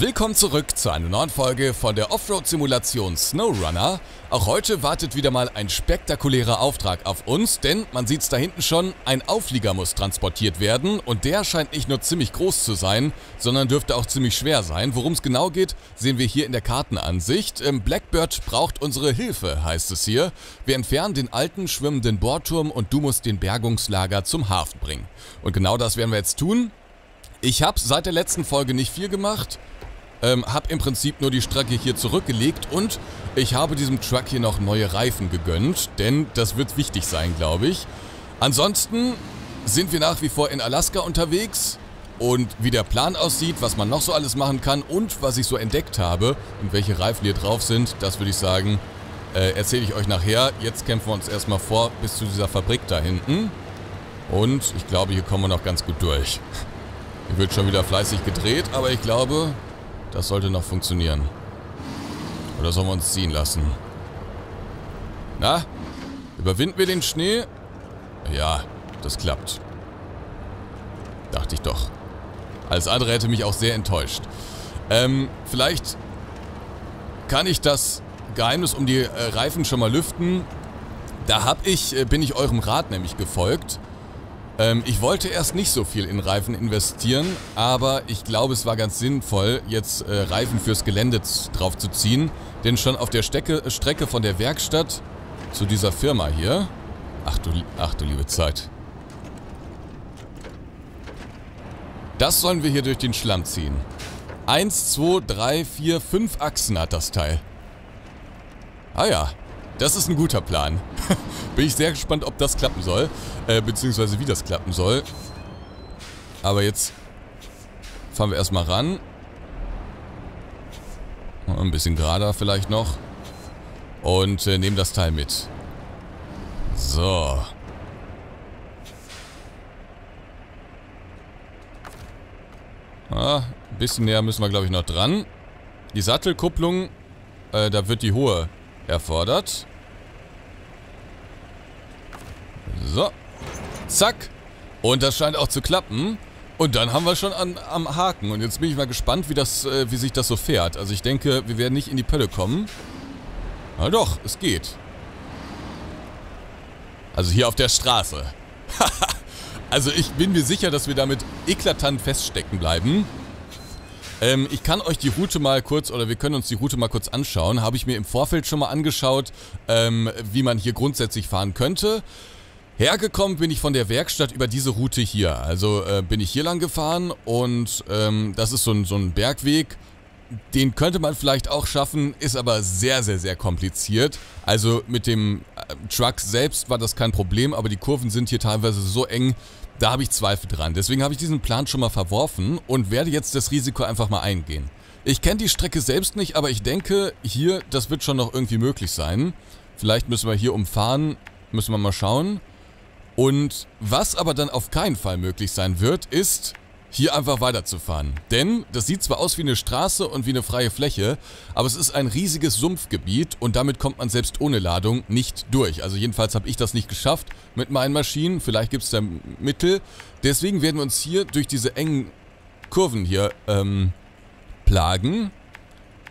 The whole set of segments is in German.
Willkommen zurück zu einer neuen Folge von der Offroad-Simulation SnowRunner. Auch heute wartet wieder mal ein spektakulärer Auftrag auf uns, denn man sieht es da hinten schon, ein Auflieger muss transportiert werden und der scheint nicht nur ziemlich groß zu sein, sondern dürfte auch ziemlich schwer sein. Worum es genau geht, sehen wir hier in der Kartenansicht. Ähm, Blackbird braucht unsere Hilfe, heißt es hier. Wir entfernen den alten schwimmenden Bohrturm und du musst den Bergungslager zum Hafen bringen. Und genau das werden wir jetzt tun. Ich habe seit der letzten Folge nicht viel gemacht. Ähm, habe im Prinzip nur die Strecke hier zurückgelegt und ich habe diesem Truck hier noch neue Reifen gegönnt, denn das wird wichtig sein, glaube ich. Ansonsten sind wir nach wie vor in Alaska unterwegs und wie der Plan aussieht, was man noch so alles machen kann und was ich so entdeckt habe und welche Reifen hier drauf sind, das würde ich sagen, äh, erzähle ich euch nachher. Jetzt kämpfen wir uns erstmal vor bis zu dieser Fabrik da hinten. Und ich glaube, hier kommen wir noch ganz gut durch. Hier wird schon wieder fleißig gedreht, aber ich glaube, das sollte noch funktionieren. Oder sollen wir uns ziehen lassen? Na? Überwinden wir den Schnee? Ja, das klappt. Dachte ich doch. Alles andere hätte mich auch sehr enttäuscht. Ähm, vielleicht kann ich das Geheimnis um die äh, Reifen schon mal lüften. Da hab ich, äh, bin ich eurem Rat nämlich gefolgt. Ähm, ich wollte erst nicht so viel in Reifen investieren, aber ich glaube, es war ganz sinnvoll, jetzt äh, Reifen fürs Gelände drauf zu ziehen. Denn schon auf der Stecke, Strecke von der Werkstatt zu dieser Firma hier... Ach du, ach du liebe Zeit. Das sollen wir hier durch den Schlamm ziehen. Eins, zwei, drei, vier, fünf Achsen hat das Teil. Ah ja, das ist ein guter Plan. Bin ich sehr gespannt, ob das klappen soll. Äh, beziehungsweise wie das klappen soll. Aber jetzt fahren wir erstmal ran. Ein bisschen gerader vielleicht noch. Und äh, nehmen das Teil mit. So. Ah, ein bisschen näher müssen wir, glaube ich, noch dran. Die Sattelkupplung, äh, da wird die hohe erfordert. So. Zack. Und das scheint auch zu klappen. Und dann haben wir schon an, am Haken. Und jetzt bin ich mal gespannt, wie, das, äh, wie sich das so fährt. Also ich denke, wir werden nicht in die Pölle kommen. Na doch, es geht. Also hier auf der Straße. also ich bin mir sicher, dass wir damit eklatant feststecken bleiben. Ähm, ich kann euch die Route mal kurz, oder wir können uns die Route mal kurz anschauen. Habe ich mir im Vorfeld schon mal angeschaut, ähm, wie man hier grundsätzlich fahren könnte. Hergekommen bin ich von der Werkstatt über diese Route hier. Also äh, bin ich hier lang gefahren und ähm, das ist so ein, so ein Bergweg. Den könnte man vielleicht auch schaffen, ist aber sehr, sehr, sehr kompliziert. Also mit dem äh, Truck selbst war das kein Problem, aber die Kurven sind hier teilweise so eng, da habe ich Zweifel dran. Deswegen habe ich diesen Plan schon mal verworfen und werde jetzt das Risiko einfach mal eingehen. Ich kenne die Strecke selbst nicht, aber ich denke, hier, das wird schon noch irgendwie möglich sein. Vielleicht müssen wir hier umfahren, müssen wir mal schauen. Und was aber dann auf keinen Fall möglich sein wird, ist hier einfach weiterzufahren. Denn das sieht zwar aus wie eine Straße und wie eine freie Fläche, aber es ist ein riesiges Sumpfgebiet und damit kommt man selbst ohne Ladung nicht durch. Also jedenfalls habe ich das nicht geschafft mit meinen Maschinen. Vielleicht gibt es da Mittel. Deswegen werden wir uns hier durch diese engen Kurven hier ähm, plagen.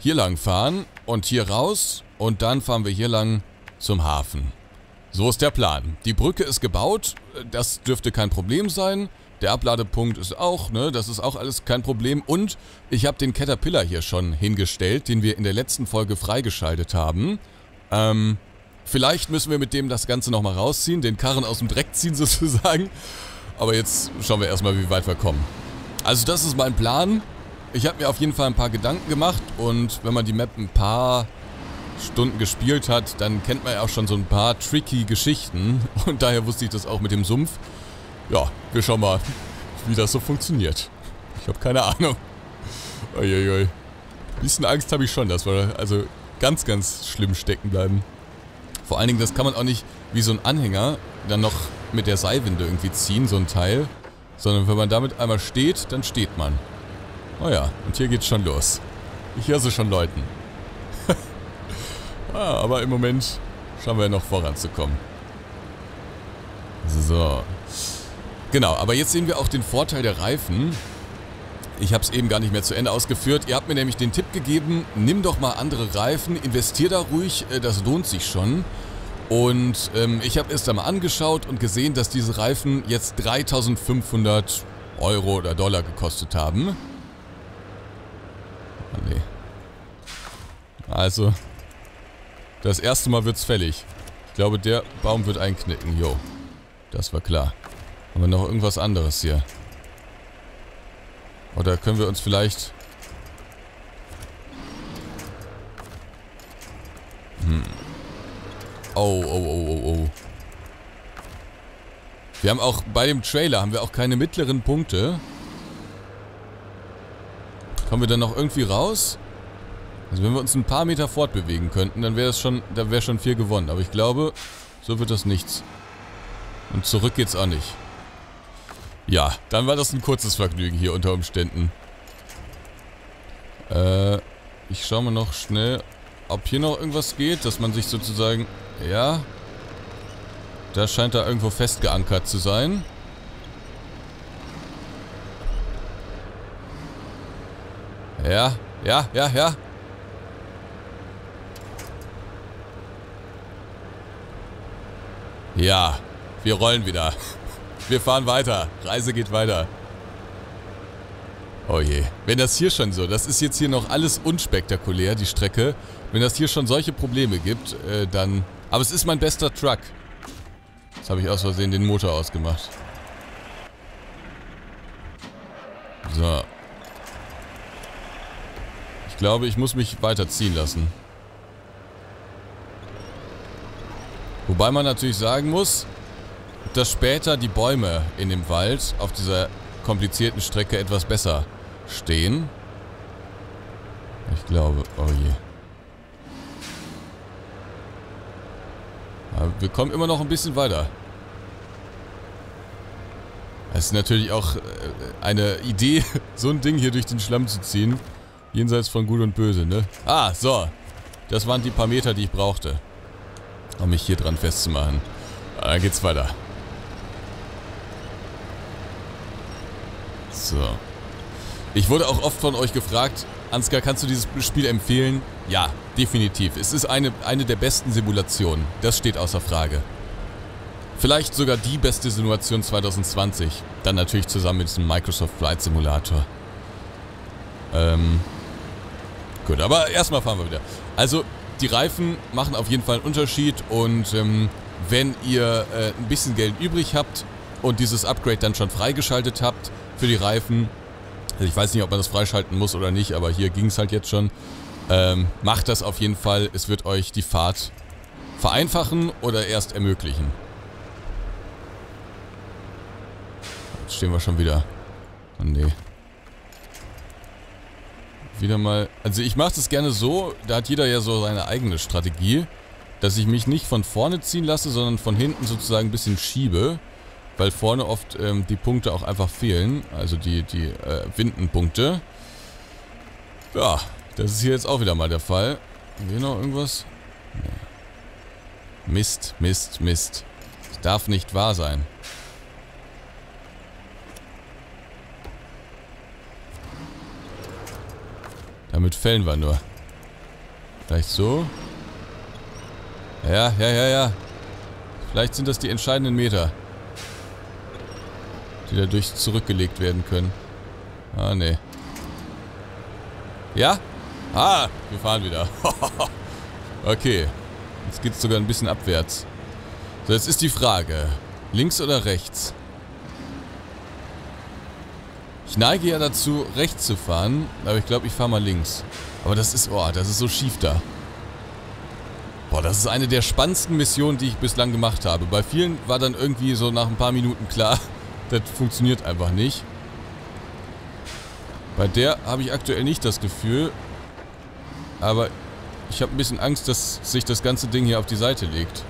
Hier lang fahren und hier raus und dann fahren wir hier lang zum Hafen. So ist der Plan. Die Brücke ist gebaut, das dürfte kein Problem sein. Der Abladepunkt ist auch, ne, das ist auch alles kein Problem. Und ich habe den Caterpillar hier schon hingestellt, den wir in der letzten Folge freigeschaltet haben. Ähm, vielleicht müssen wir mit dem das Ganze nochmal rausziehen, den Karren aus dem Dreck ziehen sozusagen. Aber jetzt schauen wir erstmal, wie weit wir kommen. Also das ist mein Plan. Ich habe mir auf jeden Fall ein paar Gedanken gemacht und wenn man die Map ein paar Stunden gespielt hat, dann kennt man ja auch schon so ein paar tricky Geschichten. Und daher wusste ich das auch mit dem Sumpf. Ja, wir schauen mal, wie das so funktioniert. Ich habe keine Ahnung. Uiuiui. Ein bisschen Angst habe ich schon, dass wir also ganz, ganz schlimm stecken bleiben. Vor allen Dingen, das kann man auch nicht wie so ein Anhänger dann noch mit der Seilwinde irgendwie ziehen, so ein Teil. Sondern wenn man damit einmal steht, dann steht man. Oh ja, und hier geht's schon los. Ich höre sie schon läuten. Ah, aber im Moment schauen wir noch voranzukommen. So. Genau, aber jetzt sehen wir auch den Vorteil der Reifen. Ich habe es eben gar nicht mehr zu Ende ausgeführt. Ihr habt mir nämlich den Tipp gegeben, nimm doch mal andere Reifen, investier da ruhig, äh, das lohnt sich schon. Und ähm, ich habe erst einmal angeschaut und gesehen, dass diese Reifen jetzt 3500 Euro oder Dollar gekostet haben. Oh, nee. Also, das erste Mal wird's fällig. Ich glaube, der Baum wird einknicken. Jo, das war klar. Haben wir noch irgendwas anderes hier? Oder können wir uns vielleicht... Hm. Oh, oh, oh, oh, oh. Wir haben auch bei dem Trailer haben wir auch keine mittleren Punkte. Kommen wir dann noch irgendwie raus? Also wenn wir uns ein paar Meter fortbewegen könnten, dann wäre es schon, da wäre schon viel gewonnen. Aber ich glaube, so wird das nichts. Und zurück geht's auch nicht. Ja, dann war das ein kurzes Vergnügen hier unter Umständen. Äh, ich schaue mal noch schnell, ob hier noch irgendwas geht, dass man sich sozusagen... Ja. Da scheint da irgendwo festgeankert zu sein. Ja, ja, ja, ja. Ja, wir rollen wieder. Wir fahren weiter. Reise geht weiter. Oh je. Wenn das hier schon so, das ist jetzt hier noch alles unspektakulär, die Strecke. Wenn das hier schon solche Probleme gibt, äh, dann... Aber es ist mein bester Truck. Jetzt habe ich aus Versehen den Motor ausgemacht. So. Ich glaube, ich muss mich weiterziehen lassen. Wobei man natürlich sagen muss, dass später die Bäume in dem Wald auf dieser komplizierten Strecke etwas besser stehen. Ich glaube, oh je. Aber wir kommen immer noch ein bisschen weiter. Es ist natürlich auch äh, eine Idee, so ein Ding hier durch den Schlamm zu ziehen. Jenseits von Gut und Böse, ne? Ah, so. Das waren die paar Meter, die ich brauchte um mich hier dran festzumachen. Dann geht's weiter. So. Ich wurde auch oft von euch gefragt, Ansgar, kannst du dieses Spiel empfehlen? Ja, definitiv. Es ist eine, eine der besten Simulationen. Das steht außer Frage. Vielleicht sogar die beste Simulation 2020. Dann natürlich zusammen mit diesem Microsoft Flight Simulator. Ähm. Gut, aber erstmal fahren wir wieder. Also, die Reifen machen auf jeden Fall einen Unterschied und ähm, wenn ihr äh, ein bisschen Geld übrig habt und dieses Upgrade dann schon freigeschaltet habt für die Reifen, also ich weiß nicht, ob man das freischalten muss oder nicht, aber hier ging es halt jetzt schon, ähm, macht das auf jeden Fall. Es wird euch die Fahrt vereinfachen oder erst ermöglichen. Jetzt stehen wir schon wieder. Oh nee wieder mal... Also ich mache das gerne so, da hat jeder ja so seine eigene Strategie, dass ich mich nicht von vorne ziehen lasse, sondern von hinten sozusagen ein bisschen schiebe, weil vorne oft ähm, die Punkte auch einfach fehlen, also die, die äh, Windenpunkte. Ja, das ist hier jetzt auch wieder mal der Fall. Haben wir noch irgendwas? Nee. Mist, Mist, Mist. Das darf nicht wahr sein. Damit fällen wir nur. Vielleicht so? Ja, ja, ja, ja. Vielleicht sind das die entscheidenden Meter. Die dadurch zurückgelegt werden können. Ah, nee. Ja? Ah, wir fahren wieder. okay. Jetzt geht es sogar ein bisschen abwärts. So, jetzt ist die Frage. Links oder rechts? Ich neige ja dazu, rechts zu fahren, aber ich glaube, ich fahre mal links. Aber das ist, oh, das ist so schief da. Boah, das ist eine der spannendsten Missionen, die ich bislang gemacht habe. Bei vielen war dann irgendwie so nach ein paar Minuten klar, das funktioniert einfach nicht. Bei der habe ich aktuell nicht das Gefühl, aber ich habe ein bisschen Angst, dass sich das ganze Ding hier auf die Seite legt.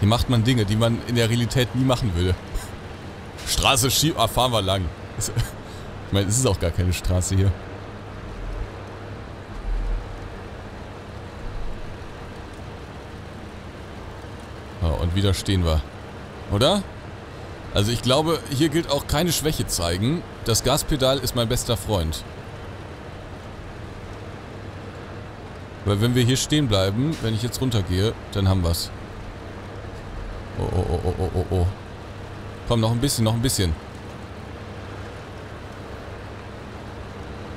Hier macht man Dinge, die man in der Realität nie machen würde. Straße schieb... Ah, fahren wir lang. Ich meine, es ist auch gar keine Straße hier. Oh, und wieder stehen wir. Oder? Also ich glaube, hier gilt auch keine Schwäche zeigen. Das Gaspedal ist mein bester Freund. Weil wenn wir hier stehen bleiben, wenn ich jetzt runtergehe, dann haben wir's. Oh, oh, oh, oh, oh, oh, oh. Komm, noch ein bisschen, noch ein bisschen.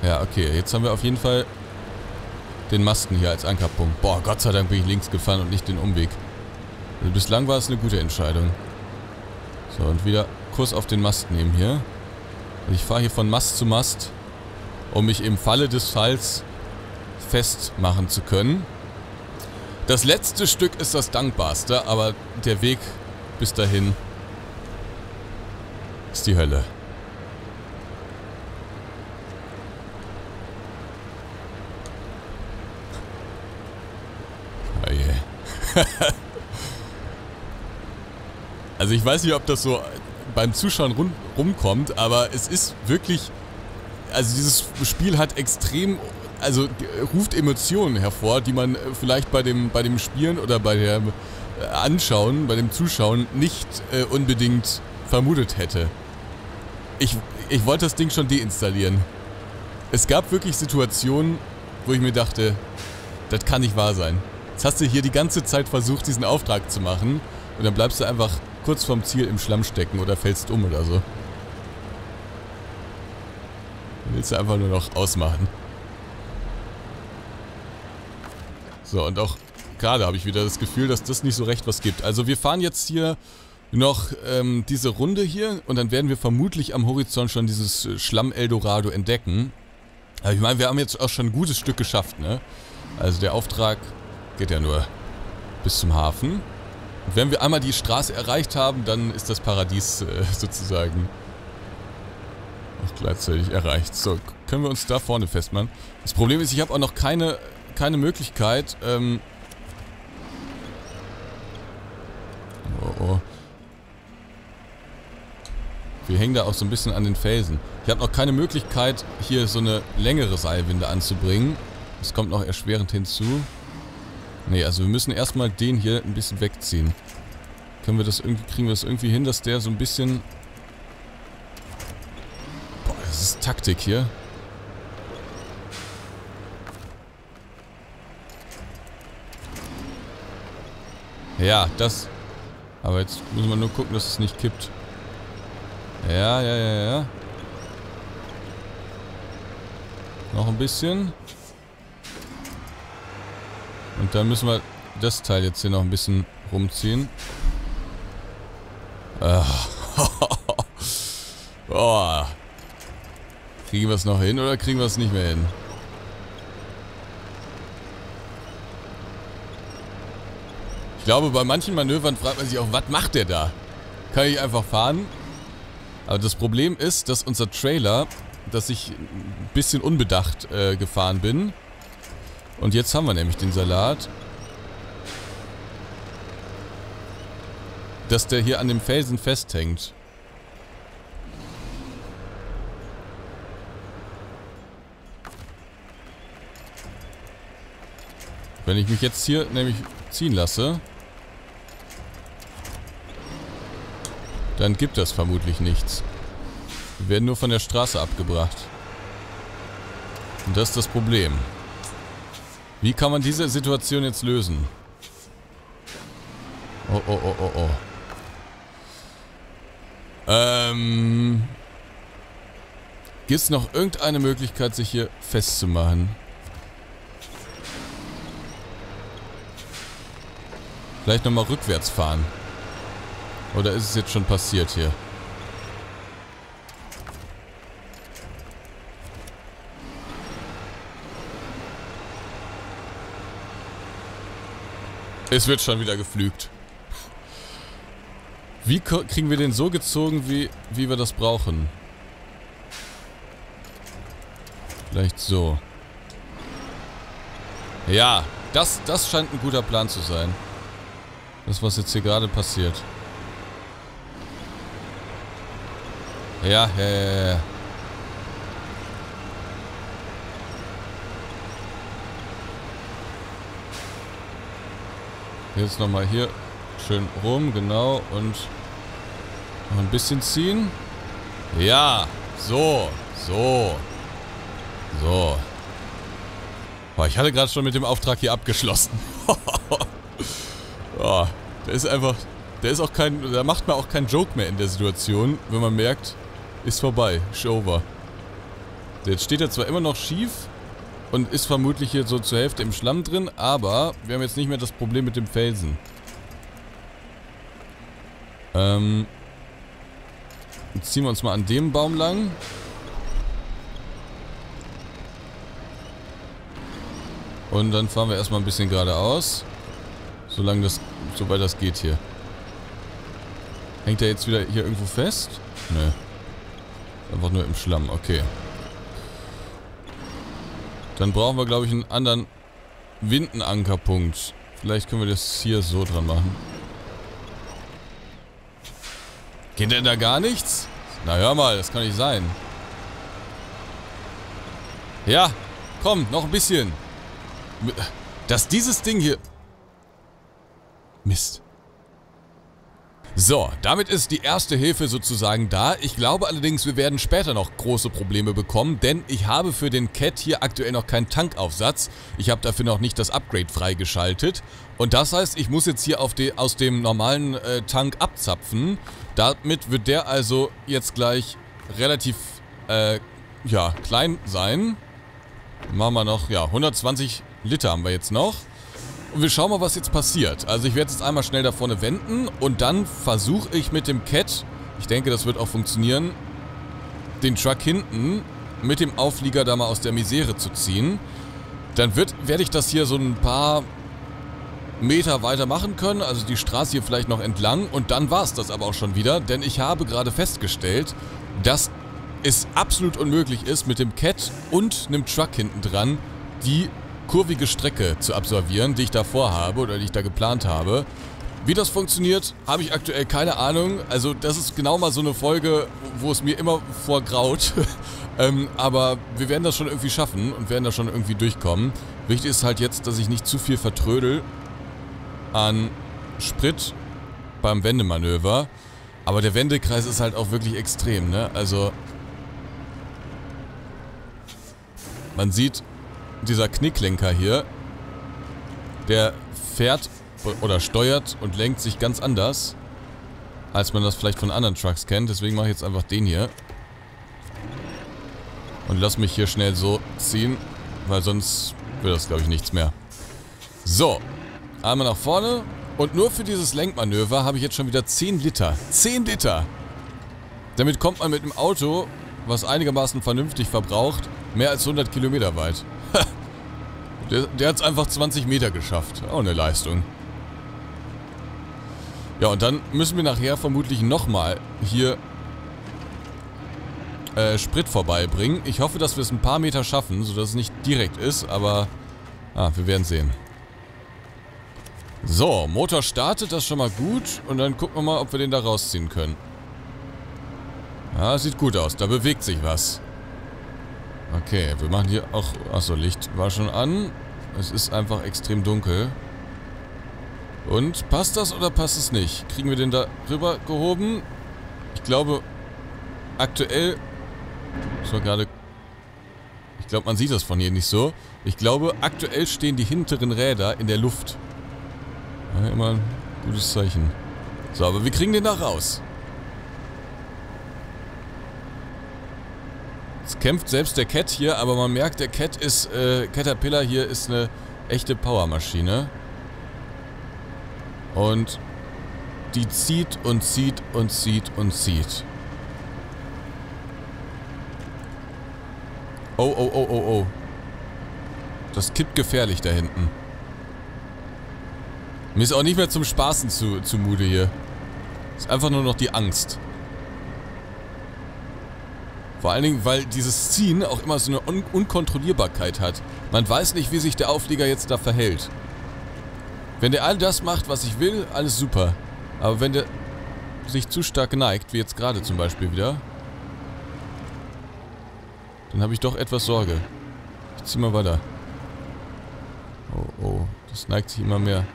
Ja, okay. Jetzt haben wir auf jeden Fall den Masten hier als Ankerpunkt. Boah, Gott sei Dank bin ich links gefahren und nicht den Umweg. Also bislang war es eine gute Entscheidung. So, und wieder Kurs auf den Mast nehmen hier. Ich fahre hier von Mast zu Mast, um mich im Falle des Falls festmachen zu können. Das letzte Stück ist das dankbarste, aber der Weg bis dahin ist die Hölle. Oh je. also ich weiß nicht, ob das so beim Zuschauen rum, rumkommt, aber es ist wirklich... Also dieses Spiel hat extrem also ruft Emotionen hervor, die man vielleicht bei dem, bei dem Spielen oder bei dem äh, Anschauen, bei dem Zuschauen nicht äh, unbedingt vermutet hätte. Ich, ich wollte das Ding schon deinstallieren. Es gab wirklich Situationen, wo ich mir dachte, das kann nicht wahr sein. Jetzt hast du hier die ganze Zeit versucht, diesen Auftrag zu machen und dann bleibst du einfach kurz vorm Ziel im Schlamm stecken oder fällst um oder so. Dann willst du einfach nur noch ausmachen. So, und auch gerade habe ich wieder das Gefühl, dass das nicht so recht was gibt. Also wir fahren jetzt hier noch ähm, diese Runde hier und dann werden wir vermutlich am Horizont schon dieses äh, Schlamm-Eldorado entdecken. Aber ich meine, wir haben jetzt auch schon ein gutes Stück geschafft, ne? Also der Auftrag geht ja nur bis zum Hafen. Und wenn wir einmal die Straße erreicht haben, dann ist das Paradies äh, sozusagen auch gleichzeitig erreicht. So, können wir uns da vorne festmachen. Das Problem ist, ich habe auch noch keine keine Möglichkeit, ähm... Oh, oh. Wir hängen da auch so ein bisschen an den Felsen. Ich habe noch keine Möglichkeit, hier so eine längere Seilwinde anzubringen. Das kommt noch erschwerend hinzu. Nee, also wir müssen erstmal den hier ein bisschen wegziehen. Können wir das irgendwie, kriegen wir das irgendwie hin, dass der so ein bisschen... Boah, das ist Taktik hier. Ja, das... Aber jetzt muss man nur gucken, dass es nicht kippt. Ja, ja, ja, ja. Noch ein bisschen. Und dann müssen wir das Teil jetzt hier noch ein bisschen rumziehen. oh. Kriegen wir es noch hin oder kriegen wir es nicht mehr hin? Ich glaube, bei manchen Manövern fragt man sich auch, was macht der da? Kann ich einfach fahren? Aber das Problem ist, dass unser Trailer, dass ich ein bisschen unbedacht äh, gefahren bin. Und jetzt haben wir nämlich den Salat. Dass der hier an dem Felsen festhängt. Wenn ich mich jetzt hier nämlich ziehen lasse, Dann gibt es vermutlich nichts. Wir werden nur von der Straße abgebracht. Und das ist das Problem. Wie kann man diese Situation jetzt lösen? Oh, oh, oh, oh, oh. Ähm... Gibt es noch irgendeine Möglichkeit, sich hier festzumachen? Vielleicht nochmal rückwärts fahren. Oder ist es jetzt schon passiert hier? Es wird schon wieder geflügt. Wie kriegen wir den so gezogen, wie, wie wir das brauchen? Vielleicht so. Ja, das, das scheint ein guter Plan zu sein. Das, was jetzt hier gerade passiert. Ja, ja, ja, ja. Jetzt nochmal hier schön rum, genau, und Noch ein bisschen ziehen. Ja, so, so, so. Boah, ich hatte gerade schon mit dem Auftrag hier abgeschlossen. oh, der ist einfach... Der ist auch kein... Da macht man auch keinen Joke mehr in der Situation, wenn man merkt, ist vorbei, show over. Jetzt steht er zwar immer noch schief und ist vermutlich hier so zur Hälfte im Schlamm drin, aber wir haben jetzt nicht mehr das Problem mit dem Felsen. Ähm... Jetzt ziehen wir uns mal an dem Baum lang. Und dann fahren wir erstmal ein bisschen geradeaus. Solange das, soweit das geht hier. Hängt er jetzt wieder hier irgendwo fest? Nö. Einfach nur im Schlamm, okay. Dann brauchen wir, glaube ich, einen anderen Windenankerpunkt. Vielleicht können wir das hier so dran machen. Geht denn da gar nichts? Na hör mal, das kann nicht sein. Ja, komm, noch ein bisschen. Dass dieses Ding hier... Mist. So, damit ist die erste Hilfe sozusagen da. Ich glaube allerdings, wir werden später noch große Probleme bekommen, denn ich habe für den Cat hier aktuell noch keinen Tankaufsatz. Ich habe dafür noch nicht das Upgrade freigeschaltet. Und das heißt, ich muss jetzt hier auf die, aus dem normalen äh, Tank abzapfen. Damit wird der also jetzt gleich relativ, äh, ja, klein sein. Machen wir noch, ja, 120 Liter haben wir jetzt noch. Und wir schauen mal, was jetzt passiert. Also ich werde jetzt einmal schnell da vorne wenden und dann versuche ich mit dem Cat, ich denke, das wird auch funktionieren, den Truck hinten mit dem Auflieger da mal aus der Misere zu ziehen. Dann werde ich das hier so ein paar Meter weiter machen können, also die Straße hier vielleicht noch entlang und dann war es das aber auch schon wieder, denn ich habe gerade festgestellt, dass es absolut unmöglich ist, mit dem Cat und einem Truck hinten dran die kurvige Strecke zu absolvieren, die ich da vorhabe oder die ich da geplant habe. Wie das funktioniert, habe ich aktuell keine Ahnung. Also das ist genau mal so eine Folge, wo es mir immer vorgraut. ähm, aber wir werden das schon irgendwie schaffen und werden da schon irgendwie durchkommen. Wichtig ist halt jetzt, dass ich nicht zu viel vertrödel an Sprit beim Wendemanöver. Aber der Wendekreis ist halt auch wirklich extrem, ne? Also man sieht, dieser Knicklenker hier, der fährt oder steuert und lenkt sich ganz anders, als man das vielleicht von anderen Trucks kennt. Deswegen mache ich jetzt einfach den hier. Und lass mich hier schnell so ziehen, weil sonst wird das, glaube ich, nichts mehr. So, einmal nach vorne. Und nur für dieses Lenkmanöver habe ich jetzt schon wieder 10 Liter. 10 Liter! Damit kommt man mit dem Auto, was einigermaßen vernünftig verbraucht, mehr als 100 Kilometer weit. Der, der hat es einfach 20 Meter geschafft. Auch eine Leistung. Ja, und dann müssen wir nachher vermutlich nochmal hier äh, Sprit vorbeibringen. Ich hoffe, dass wir es ein paar Meter schaffen, sodass es nicht direkt ist, aber ah, wir werden sehen. So, Motor startet, das schon mal gut. Und dann gucken wir mal, ob wir den da rausziehen können. Ja, sieht gut aus. Da bewegt sich was. Okay, wir machen hier auch... Achso, Licht war schon an. Es ist einfach extrem dunkel. Und passt das oder passt es nicht? Kriegen wir den da rüber gehoben? Ich glaube, aktuell... Das war gerade... Ich glaube, man sieht das von hier nicht so. Ich glaube, aktuell stehen die hinteren Räder in der Luft. Ja, immer ein gutes Zeichen. So, aber wir kriegen den da raus. Es kämpft selbst der Cat hier, aber man merkt, der Cat ist, äh, Caterpillar hier ist eine echte Powermaschine. Und die zieht und zieht und zieht und zieht. Oh, oh, oh, oh, oh. Das kippt gefährlich da hinten. Mir ist auch nicht mehr zum Spaßen zu, zumute hier. Ist einfach nur noch die Angst. Vor allen Dingen, weil dieses Ziehen auch immer so eine Un Unkontrollierbarkeit hat. Man weiß nicht, wie sich der Auflieger jetzt da verhält. Wenn der all das macht, was ich will, alles super. Aber wenn der sich zu stark neigt, wie jetzt gerade zum Beispiel wieder, dann habe ich doch etwas Sorge. Ich zieh mal weiter. Oh, oh, das neigt sich immer mehr.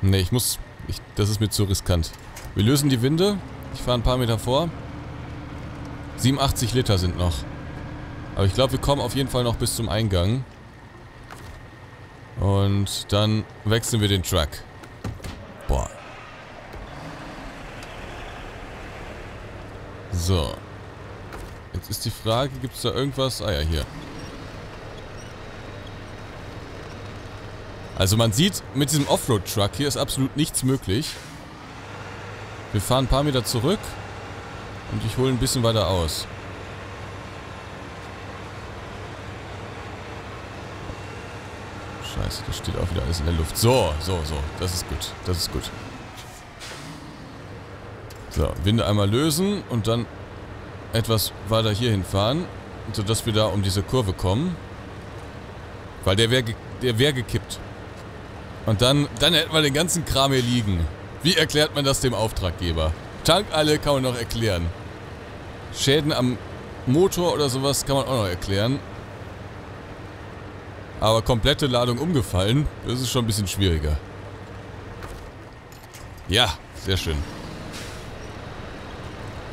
Ne, ich muss... Ich, das ist mir zu riskant. Wir lösen die Winde. Ich fahre ein paar Meter vor. 87 Liter sind noch. Aber ich glaube, wir kommen auf jeden Fall noch bis zum Eingang. Und dann wechseln wir den Truck. Boah. So. Jetzt ist die Frage, gibt es da irgendwas? Ah ja, hier. Also man sieht, mit diesem Offroad-Truck hier ist absolut nichts möglich. Wir fahren ein paar Meter zurück. Und ich hole ein bisschen weiter aus. Scheiße, das steht auch wieder alles in der Luft. So, so, so. Das ist gut. Das ist gut. So, Winde einmal lösen und dann etwas weiter hier hinfahren, sodass wir da um diese Kurve kommen. Weil der wäre der wär gekippt. Und dann, dann hätten wir den ganzen Kram hier liegen. Wie erklärt man das dem Auftraggeber? Tank alle kann man noch erklären. Schäden am Motor oder sowas kann man auch noch erklären. Aber komplette Ladung umgefallen, das ist schon ein bisschen schwieriger. Ja, sehr schön.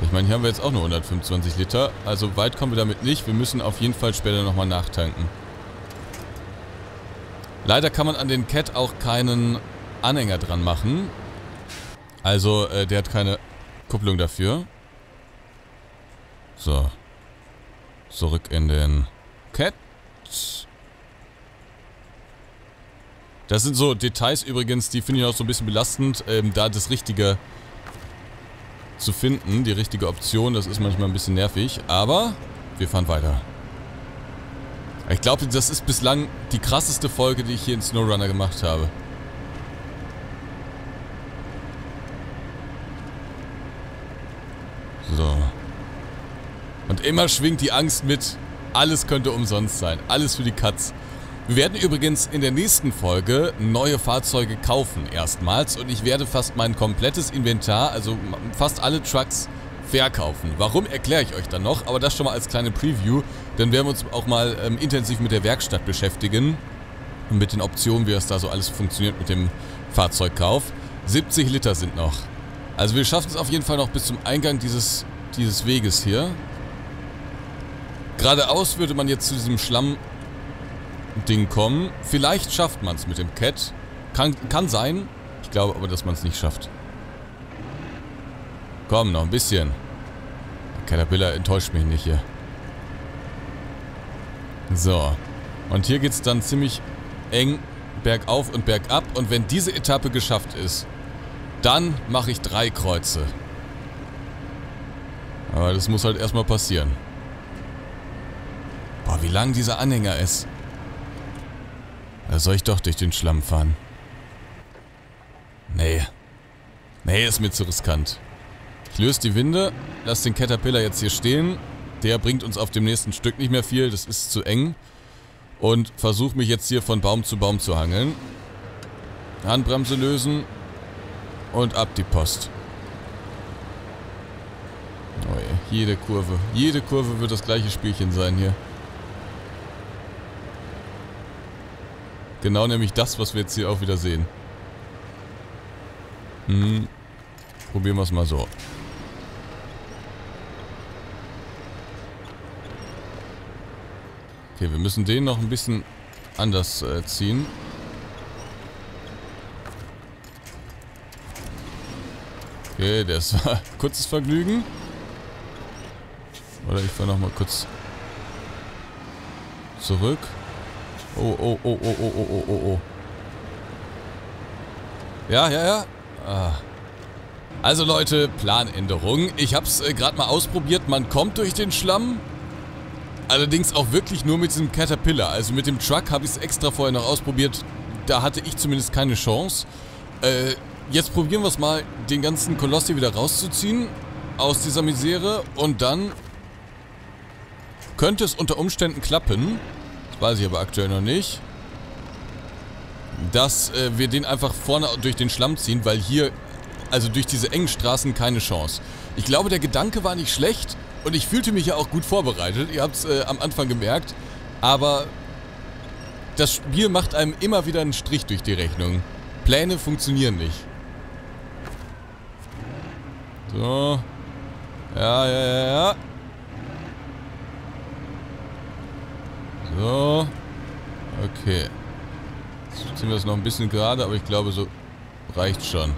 Ich meine, hier haben wir jetzt auch nur 125 Liter. Also weit kommen wir damit nicht. Wir müssen auf jeden Fall später nochmal nachtanken. Leider kann man an den Cat auch keinen Anhänger dran machen. Also, äh, der hat keine Kupplung dafür. So. Zurück in den Cat. Das sind so Details übrigens, die finde ich auch so ein bisschen belastend, ähm, da das Richtige zu finden, die richtige Option, das ist manchmal ein bisschen nervig, aber wir fahren weiter. Ich glaube, das ist bislang die krasseste Folge, die ich hier in SnowRunner gemacht habe. So. Und immer schwingt die Angst mit, alles könnte umsonst sein. Alles für die Katz. Wir werden übrigens in der nächsten Folge neue Fahrzeuge kaufen erstmals und ich werde fast mein komplettes Inventar, also fast alle Trucks, verkaufen. Warum, erkläre ich euch dann noch, aber das schon mal als kleine Preview. Dann werden wir uns auch mal ähm, intensiv mit der Werkstatt beschäftigen und mit den Optionen, wie das da so alles funktioniert mit dem Fahrzeugkauf. 70 Liter sind noch. Also wir schaffen es auf jeden Fall noch bis zum Eingang dieses, dieses Weges hier. Geradeaus würde man jetzt zu diesem Schlamm-Ding kommen. Vielleicht schafft man es mit dem Cat. Kann, kann sein. Ich glaube aber, dass man es nicht schafft. Komm, noch ein bisschen. Caterpillar enttäuscht mich nicht hier. So. Und hier geht es dann ziemlich eng bergauf und bergab. Und wenn diese Etappe geschafft ist, dann mache ich drei Kreuze. Aber das muss halt erstmal passieren. Boah, wie lang dieser Anhänger ist. Da soll ich doch durch den Schlamm fahren. Nee. Nee, ist mir zu riskant. Ich löse die Winde, lasse den Caterpillar jetzt hier stehen. Der bringt uns auf dem nächsten Stück nicht mehr viel, das ist zu eng. Und versuche mich jetzt hier von Baum zu Baum zu hangeln. Handbremse lösen, und ab die Post. Oh je, jede Kurve. Jede Kurve wird das gleiche Spielchen sein hier. Genau nämlich das, was wir jetzt hier auch wieder sehen. Hm. Probieren wir es mal so. Okay, wir müssen den noch ein bisschen anders äh, ziehen. Okay, das war kurzes Vergnügen. Oder ich fahre nochmal kurz zurück. Oh, oh, oh, oh, oh, oh, oh, oh, oh. Ja, ja, ja. Ah. Also Leute, Planänderung. Ich habe es äh, gerade mal ausprobiert. Man kommt durch den Schlamm. Allerdings auch wirklich nur mit diesem Caterpillar. Also mit dem Truck habe ich es extra vorher noch ausprobiert. Da hatte ich zumindest keine Chance. Äh, Jetzt probieren wir es mal, den ganzen Koloss hier wieder rauszuziehen aus dieser Misere und dann könnte es unter Umständen klappen, das weiß ich aber aktuell noch nicht, dass äh, wir den einfach vorne durch den Schlamm ziehen, weil hier, also durch diese engen Straßen, keine Chance. Ich glaube, der Gedanke war nicht schlecht und ich fühlte mich ja auch gut vorbereitet, ihr habt es äh, am Anfang gemerkt, aber das Spiel macht einem immer wieder einen Strich durch die Rechnung. Pläne funktionieren nicht. So. Ja, ja, ja, ja. So. Okay. Jetzt ziehen wir es noch ein bisschen gerade, aber ich glaube, so reicht schon.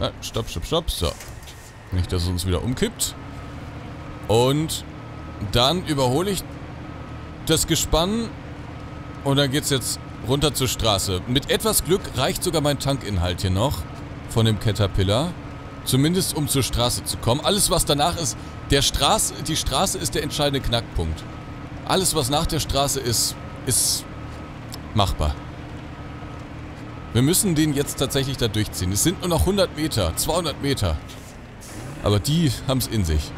Ah, stopp, stopp, stopp. So. Nicht, dass es uns wieder umkippt. Und dann überhole ich das Gespann und dann geht es jetzt runter zur Straße. Mit etwas Glück reicht sogar mein Tankinhalt hier noch von dem Caterpillar. Zumindest um zur Straße zu kommen. Alles, was danach ist, der Straße, die Straße ist der entscheidende Knackpunkt. Alles, was nach der Straße ist, ist machbar. Wir müssen den jetzt tatsächlich da durchziehen. Es sind nur noch 100 Meter, 200 Meter. Aber die haben es in sich.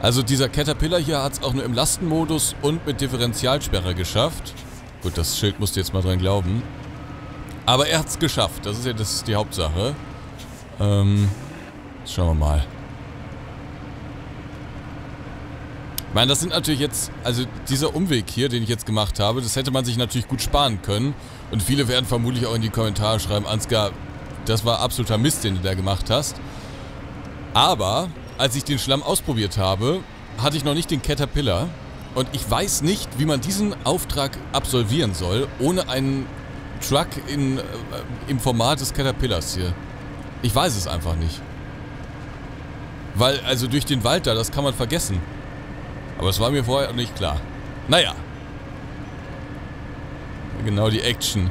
Also dieser Caterpillar hier hat es auch nur im Lastenmodus und mit Differentialsperre geschafft. Gut, das Schild musst du jetzt mal dran glauben. Aber er hat es geschafft. Das ist ja das die Hauptsache. Ähm, schauen wir mal. Ich meine, das sind natürlich jetzt, also dieser Umweg hier, den ich jetzt gemacht habe, das hätte man sich natürlich gut sparen können. Und viele werden vermutlich auch in die Kommentare schreiben, Ansgar, das war absoluter Mist, den du da gemacht hast. Aber, als ich den Schlamm ausprobiert habe, hatte ich noch nicht den Caterpillar. Und ich weiß nicht, wie man diesen Auftrag absolvieren soll, ohne einen Truck in, äh, im Format des Caterpillars hier. Ich weiß es einfach nicht. Weil, also durch den Wald da, das kann man vergessen. Aber es war mir vorher nicht klar. Naja. Genau die Action.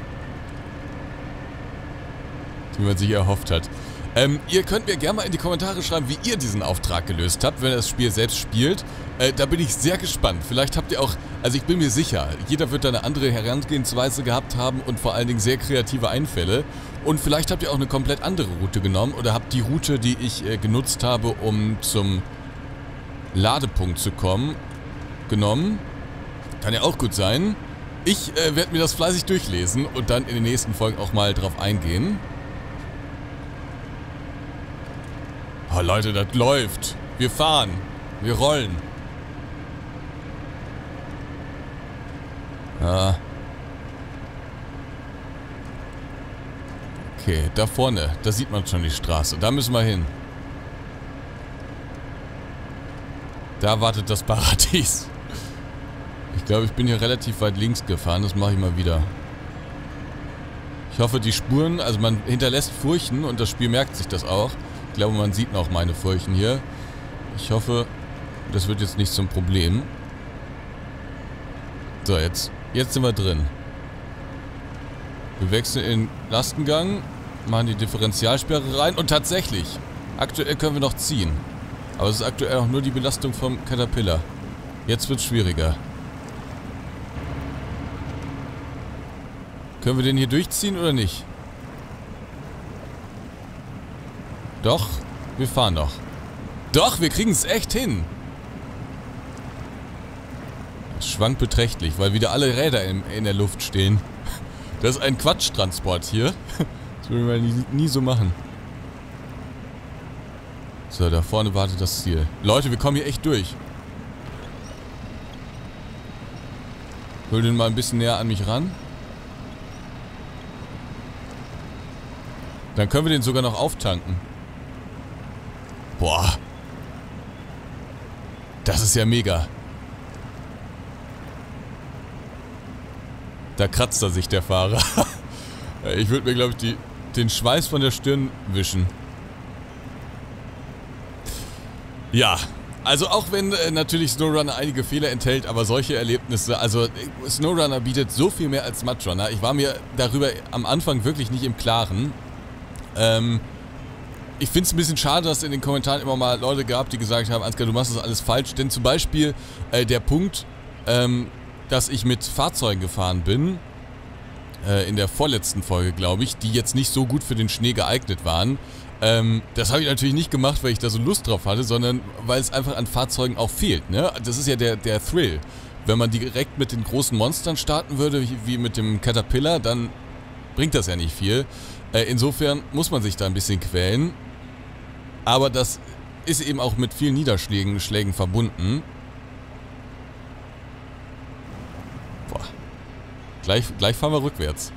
Die man sich erhofft hat. Ähm, ihr könnt mir gerne mal in die Kommentare schreiben, wie ihr diesen Auftrag gelöst habt, wenn ihr das Spiel selbst spielt. Äh, da bin ich sehr gespannt. Vielleicht habt ihr auch, also ich bin mir sicher, jeder wird da eine andere Herangehensweise gehabt haben und vor allen Dingen sehr kreative Einfälle. Und vielleicht habt ihr auch eine komplett andere Route genommen oder habt die Route, die ich äh, genutzt habe, um zum Ladepunkt zu kommen, genommen. Kann ja auch gut sein. Ich äh, werde mir das fleißig durchlesen und dann in den nächsten Folgen auch mal drauf eingehen. Oh Leute, das läuft. Wir fahren. Wir rollen. Ja. Okay, da vorne, da sieht man schon die Straße. Da müssen wir hin. Da wartet das Paradies. Ich glaube, ich bin hier relativ weit links gefahren. Das mache ich mal wieder. Ich hoffe, die Spuren, also man hinterlässt Furchen und das Spiel merkt sich das auch. Ich glaube, man sieht noch meine Furchen hier. Ich hoffe, das wird jetzt nicht zum Problem. So, jetzt, jetzt sind wir drin. Wir wechseln in Lastengang, machen die Differentialsperre rein und tatsächlich, aktuell können wir noch ziehen. Aber es ist aktuell auch nur die Belastung vom Caterpillar. Jetzt wird es schwieriger. Können wir den hier durchziehen oder nicht? Doch, wir fahren noch. Doch, wir kriegen es echt hin. Es schwankt beträchtlich, weil wieder alle Räder in, in der Luft stehen. Das ist ein Quatschtransport hier. Das würden wir nie, nie so machen. So, da vorne wartet das Ziel. Leute, wir kommen hier echt durch. Hol den mal ein bisschen näher an mich ran. Dann können wir den sogar noch auftanken. Boah. Das ist ja mega. Da kratzt er sich, der Fahrer. ich würde mir, glaube ich, die, den Schweiß von der Stirn wischen. Ja, also auch wenn äh, natürlich SnowRunner einige Fehler enthält, aber solche Erlebnisse, also äh, SnowRunner bietet so viel mehr als MudRunner. Ich war mir darüber am Anfang wirklich nicht im Klaren. Ähm, ich finde es ein bisschen schade, dass es in den Kommentaren immer mal Leute gab, die gesagt haben, Ansgar, du machst das alles falsch. Denn zum Beispiel äh, der Punkt, ähm, dass ich mit Fahrzeugen gefahren bin, äh, in der vorletzten Folge, glaube ich, die jetzt nicht so gut für den Schnee geeignet waren, ähm, das habe ich natürlich nicht gemacht, weil ich da so Lust drauf hatte, sondern weil es einfach an Fahrzeugen auch fehlt. Ne? Das ist ja der, der Thrill. Wenn man direkt mit den großen Monstern starten würde, wie mit dem Caterpillar, dann bringt das ja nicht viel. Äh, insofern muss man sich da ein bisschen quälen. Aber das ist eben auch mit vielen Niederschlägen Schlägen verbunden. Gleich, gleich fahren wir rückwärts.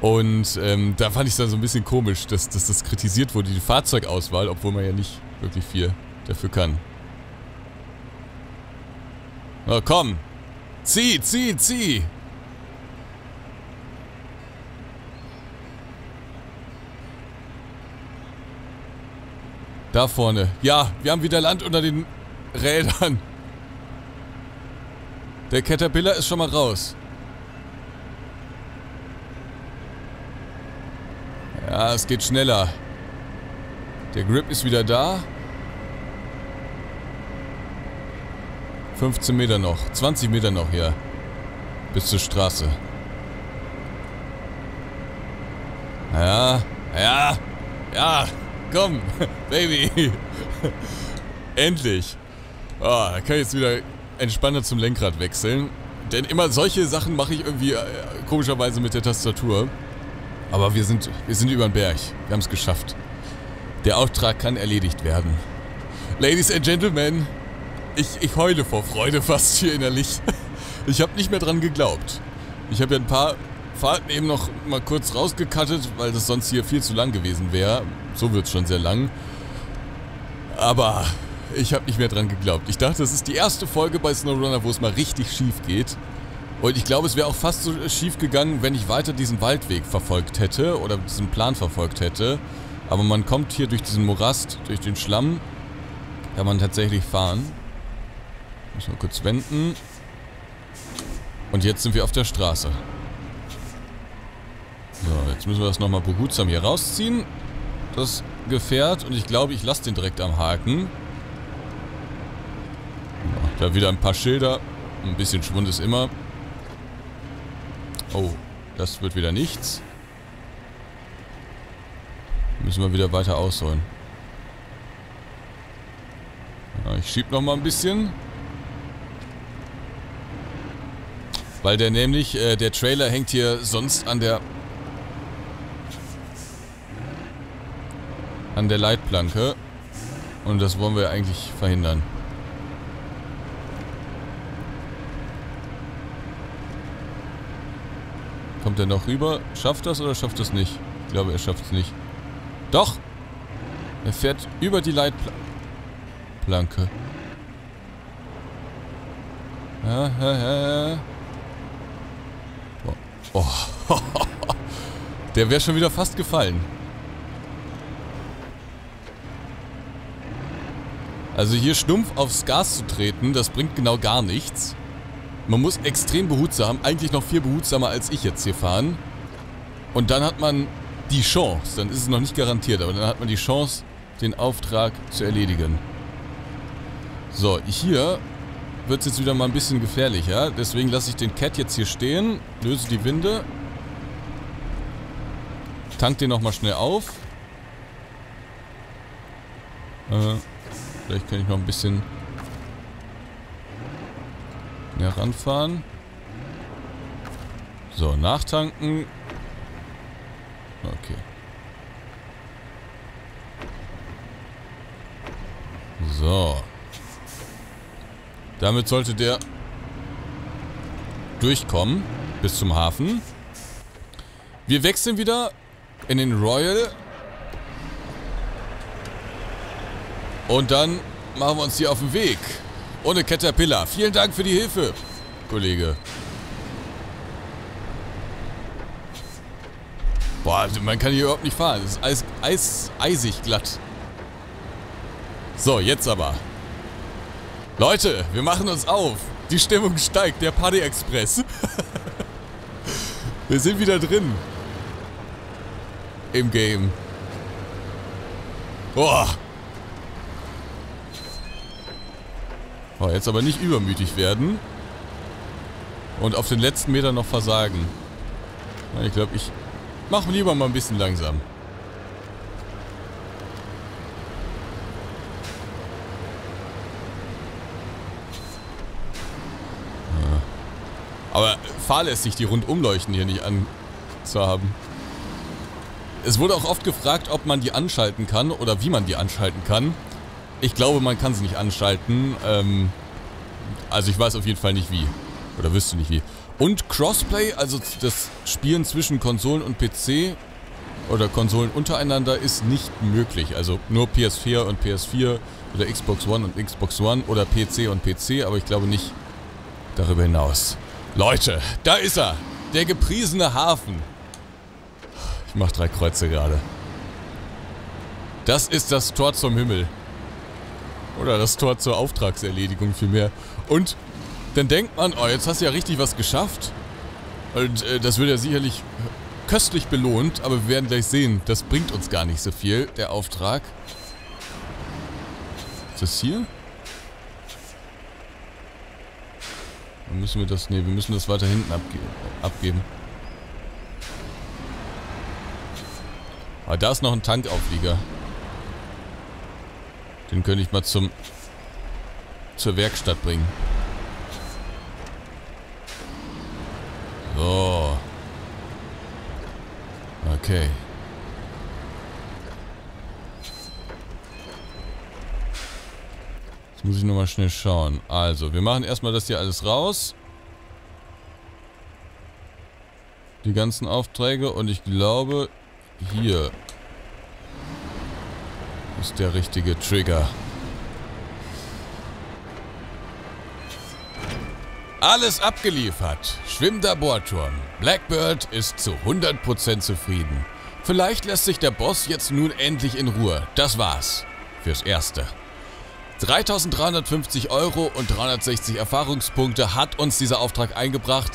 Und ähm, da fand ich es dann so ein bisschen komisch, dass, dass das kritisiert wurde, die Fahrzeugauswahl, obwohl man ja nicht wirklich viel dafür kann. Na komm. Zieh, zieh, zieh. Da vorne. Ja, wir haben wieder Land unter den Rädern. Der Caterpillar ist schon mal raus. Ja, es geht schneller. Der Grip ist wieder da. 15 Meter noch. 20 Meter noch hier. Bis zur Straße. Ja, ja, ja. Komm, Baby. Endlich. Oh, da kann ich jetzt wieder entspannter zum Lenkrad wechseln. Denn immer solche Sachen mache ich irgendwie äh, komischerweise mit der Tastatur. Aber wir sind, wir sind über den Berg. Wir haben es geschafft. Der Auftrag kann erledigt werden. Ladies and Gentlemen, ich, ich heule vor Freude fast hier innerlich. Ich habe nicht mehr dran geglaubt. Ich habe ja ein paar Fahrten eben noch mal kurz rausgekattet, weil das sonst hier viel zu lang gewesen wäre. So wird es schon sehr lang. Aber ich habe nicht mehr dran geglaubt. Ich dachte, das ist die erste Folge bei SnowRunner, wo es mal richtig schief geht. Und ich glaube, es wäre auch fast so schief gegangen, wenn ich weiter diesen Waldweg verfolgt hätte oder diesen Plan verfolgt hätte. Aber man kommt hier durch diesen Morast, durch den Schlamm, kann man tatsächlich fahren. Müssen wir kurz wenden. Und jetzt sind wir auf der Straße. So, jetzt müssen wir das nochmal behutsam hier rausziehen. Das Gefährt. Und ich glaube, ich lasse den direkt am Haken. Da wieder ein paar Schilder. Ein bisschen Schwund ist immer. Oh, das wird wieder nichts. Müssen wir wieder weiter ausholen. Ja, ich schieb noch mal ein bisschen. Weil der nämlich, äh, der Trailer hängt hier sonst an der... An der Leitplanke. Und das wollen wir eigentlich verhindern. Kommt er noch rüber? Schafft das oder schafft das nicht? Ich glaube, er schafft es nicht. Doch! Er fährt über die Leitplanke. Ja, ja, ja. Oh. oh. Der wäre schon wieder fast gefallen. Also hier stumpf aufs Gas zu treten, das bringt genau gar nichts. Man muss extrem behutsam, eigentlich noch viel behutsamer als ich jetzt hier fahren. Und dann hat man die Chance, dann ist es noch nicht garantiert, aber dann hat man die Chance, den Auftrag zu erledigen. So, hier wird es jetzt wieder mal ein bisschen gefährlicher. Deswegen lasse ich den Cat jetzt hier stehen, löse die Winde. Tank den nochmal schnell auf. Äh, vielleicht kann ich noch ein bisschen näher ranfahren. So, nachtanken. Okay. So. Damit sollte der durchkommen bis zum Hafen. Wir wechseln wieder in den Royal. Und dann machen wir uns hier auf den Weg. Ohne Caterpillar. Vielen Dank für die Hilfe, Kollege. Boah, also man kann hier überhaupt nicht fahren. Es ist eis, eis, eisig glatt. So, jetzt aber. Leute, wir machen uns auf. Die Stimmung steigt. Der Party Express. wir sind wieder drin. Im Game. Boah. Oh, jetzt aber nicht übermütig werden. Und auf den letzten Meter noch versagen. Ich glaube, ich mache lieber mal ein bisschen langsam. Aber fahrlässig die Rundumleuchten hier nicht anzuhaben. Es wurde auch oft gefragt, ob man die anschalten kann oder wie man die anschalten kann. Ich glaube, man kann sie nicht anschalten. Ähm, also ich weiß auf jeden Fall nicht wie. Oder wüsste nicht wie. Und Crossplay, also das Spielen zwischen Konsolen und PC, oder Konsolen untereinander ist nicht möglich. Also nur PS4 und PS4 oder Xbox One und Xbox One oder PC und PC, aber ich glaube nicht darüber hinaus. Leute, da ist er! Der gepriesene Hafen. Ich mach drei Kreuze gerade. Das ist das Tor zum Himmel. Oder das Tor zur Auftragserledigung vielmehr. Und dann denkt man, oh, jetzt hast du ja richtig was geschafft. Und äh, das wird ja sicherlich köstlich belohnt, aber wir werden gleich sehen, das bringt uns gar nicht so viel, der Auftrag. Ist das hier? Dann müssen wir das, nee, wir müssen das weiter hinten abge abgeben. Aber da ist noch ein Tankauflieger. Den könnte ich mal zum zur Werkstatt bringen. So. Okay. Jetzt muss ich nochmal schnell schauen. Also, wir machen erstmal das hier alles raus. Die ganzen Aufträge und ich glaube, hier ist der richtige Trigger. Alles abgeliefert. Schwimmender Bohrturm. Blackbird ist zu 100% zufrieden. Vielleicht lässt sich der Boss jetzt nun endlich in Ruhe. Das war's. Fürs Erste. 3350 Euro und 360 Erfahrungspunkte hat uns dieser Auftrag eingebracht.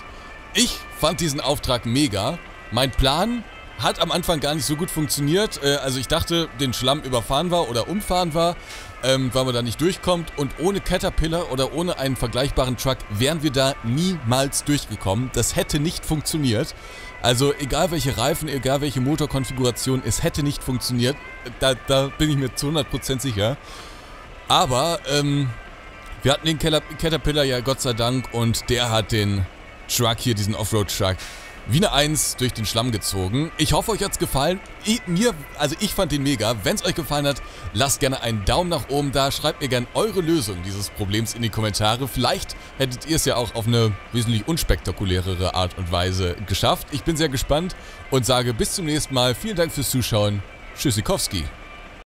Ich fand diesen Auftrag mega. Mein Plan hat am Anfang gar nicht so gut funktioniert. Äh, also ich dachte, den Schlamm überfahren war oder umfahren war, ähm, weil man da nicht durchkommt. Und ohne Caterpillar oder ohne einen vergleichbaren Truck wären wir da niemals durchgekommen. Das hätte nicht funktioniert. Also egal welche Reifen, egal welche Motorkonfiguration, es hätte nicht funktioniert. Da, da bin ich mir zu 100% sicher. Aber ähm, wir hatten den Caterpillar ja Gott sei Dank und der hat den Truck hier, diesen Offroad-Truck, wie eine Eins durch den Schlamm gezogen. Ich hoffe, euch hat's gefallen. Ich, mir, also ich fand den mega. Wenn es euch gefallen hat, lasst gerne einen Daumen nach oben da. Schreibt mir gerne eure Lösung dieses Problems in die Kommentare. Vielleicht hättet ihr es ja auch auf eine wesentlich unspektakulärere Art und Weise geschafft. Ich bin sehr gespannt und sage bis zum nächsten Mal. Vielen Dank fürs Zuschauen. Tschüssikowski.